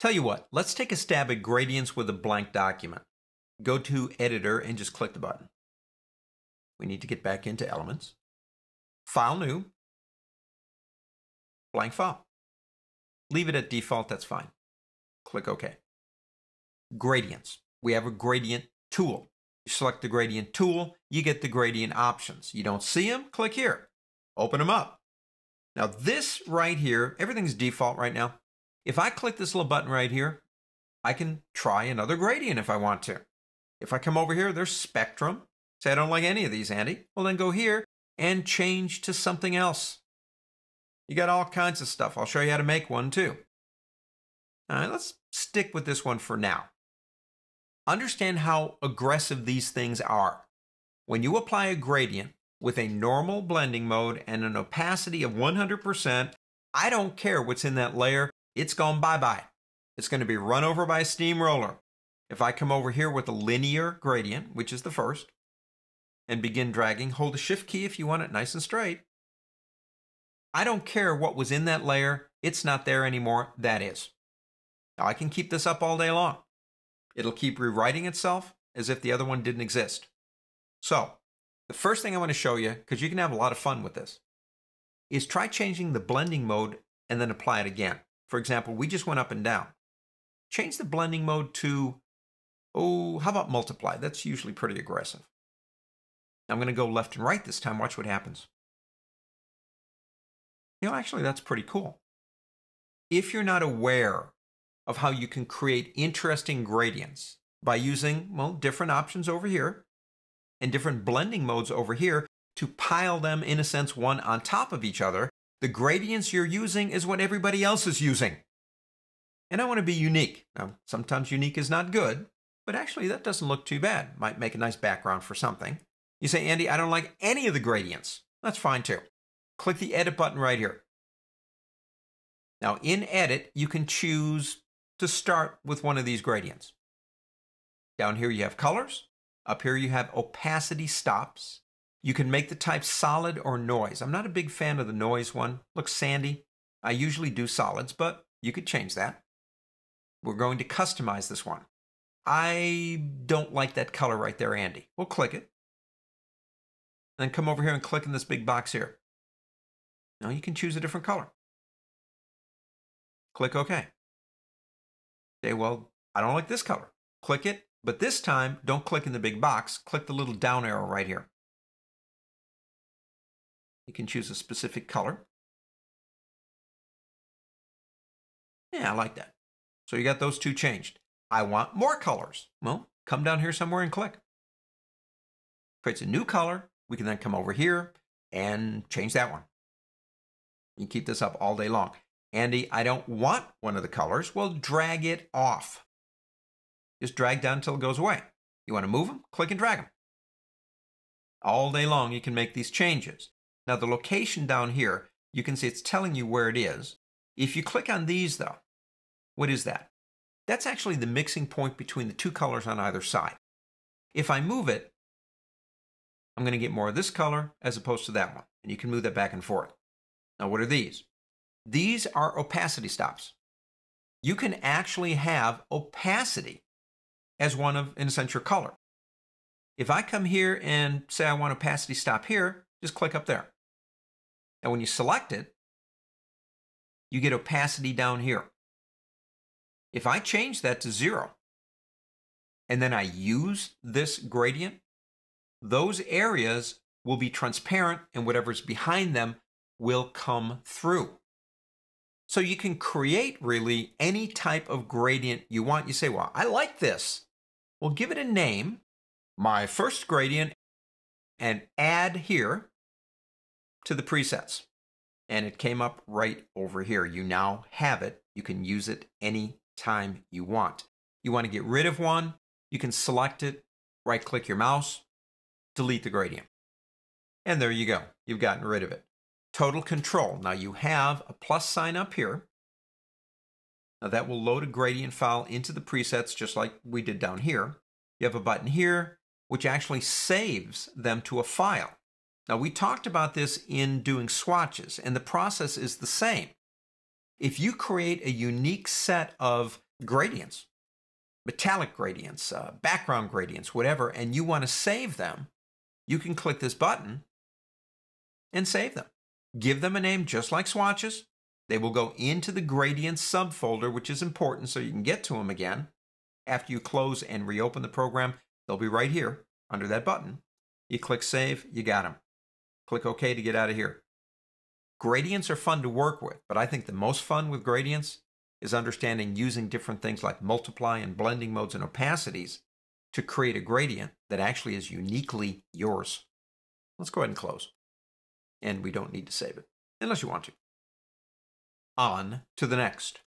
Tell you what, let's take a stab at gradients with a blank document. Go to Editor and just click the button. We need to get back into Elements. File New. Blank file. Leave it at default, that's fine. Click OK. Gradients. We have a gradient tool. You select the gradient tool, you get the gradient options. You don't see them? Click here. Open them up. Now this right here, everything's default right now. If I click this little button right here, I can try another gradient if I want to. If I come over here, there's spectrum. Say I don't like any of these, Andy. Well, then go here and change to something else. You got all kinds of stuff. I'll show you how to make one too. All right, let's stick with this one for now. Understand how aggressive these things are. When you apply a gradient with a normal blending mode and an opacity of 100%, I don't care what's in that layer, it's gone bye-bye. It's going to be run over by a steamroller. If I come over here with a linear gradient, which is the first, and begin dragging, hold the shift key if you want it nice and straight. I don't care what was in that layer. It's not there anymore. That is. Now I can keep this up all day long. It'll keep rewriting itself as if the other one didn't exist. So, the first thing I want to show you, because you can have a lot of fun with this, is try changing the blending mode and then apply it again. For example, we just went up and down. Change the blending mode to, oh, how about multiply? That's usually pretty aggressive. I'm going to go left and right this time. Watch what happens. You know, actually, that's pretty cool. If you're not aware of how you can create interesting gradients by using, well, different options over here and different blending modes over here to pile them, in a sense, one on top of each other. The gradients you're using is what everybody else is using. And I want to be unique. Now, sometimes unique is not good, but actually that doesn't look too bad. Might make a nice background for something. You say, Andy, I don't like any of the gradients. That's fine too. Click the Edit button right here. Now in Edit, you can choose to start with one of these gradients. Down here you have colors. Up here you have opacity stops. You can make the type solid or noise. I'm not a big fan of the noise one. Looks sandy. I usually do solids, but you could change that. We're going to customize this one. I don't like that color right there, Andy. We'll click it. Then come over here and click in this big box here. Now you can choose a different color. Click OK. Say, well, I don't like this color. Click it, but this time, don't click in the big box. Click the little down arrow right here. You can choose a specific color. Yeah, I like that. So you got those two changed. I want more colors. Well, come down here somewhere and click. Creates a new color. We can then come over here and change that one. You keep this up all day long. Andy, I don't want one of the colors. Well, drag it off. Just drag down until it goes away. You want to move them? Click and drag them. All day long, you can make these changes. Now, the location down here, you can see it's telling you where it is. If you click on these, though, what is that? That's actually the mixing point between the two colors on either side. If I move it, I'm going to get more of this color as opposed to that one. And you can move that back and forth. Now, what are these? These are opacity stops. You can actually have opacity as one of, in a sense, your color. If I come here and say I want opacity stop here, just click up there. And when you select it, you get opacity down here. If I change that to zero, and then I use this gradient, those areas will be transparent and whatever's behind them will come through. So you can create really any type of gradient you want. You say, well, I like this. Well, give it a name, my first gradient, and add here to the presets. And it came up right over here. You now have it. You can use it any time you want. You want to get rid of one, you can select it, right click your mouse, delete the gradient. And there you go. You've gotten rid of it. Total control. Now you have a plus sign up here. Now that will load a gradient file into the presets just like we did down here. You have a button here which actually saves them to a file. Now we talked about this in doing swatches and the process is the same. If you create a unique set of gradients, metallic gradients, uh, background gradients, whatever, and you want to save them, you can click this button and save them. Give them a name just like swatches. They will go into the gradients subfolder, which is important so you can get to them again. After you close and reopen the program, they'll be right here under that button. You click save, you got them. Click OK to get out of here. Gradients are fun to work with, but I think the most fun with gradients is understanding using different things like multiply and blending modes and opacities to create a gradient that actually is uniquely yours. Let's go ahead and close. And we don't need to save it, unless you want to. On to the next.